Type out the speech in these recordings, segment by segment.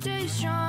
guess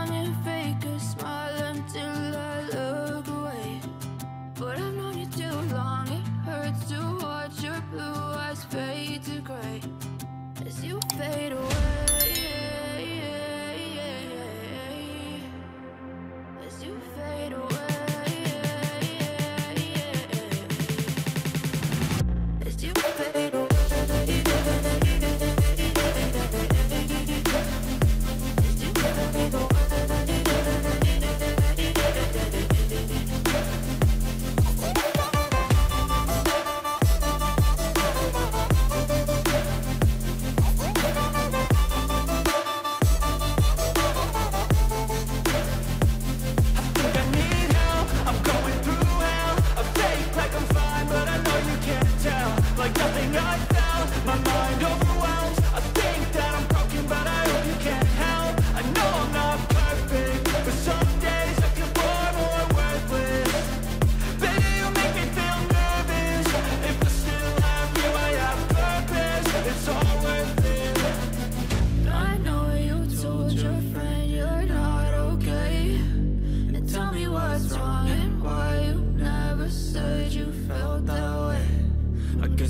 Like nothing I felt My mind overwhelms. I think that I'm broken But I hope you can't help. I know I'm not perfect But some days I feel far more worthless. Baby, you make me feel nervous. If I still have you, I have purpose. It's all worth it. I know you told your friend you're not okay. And tell me what's wrong and why you never said you.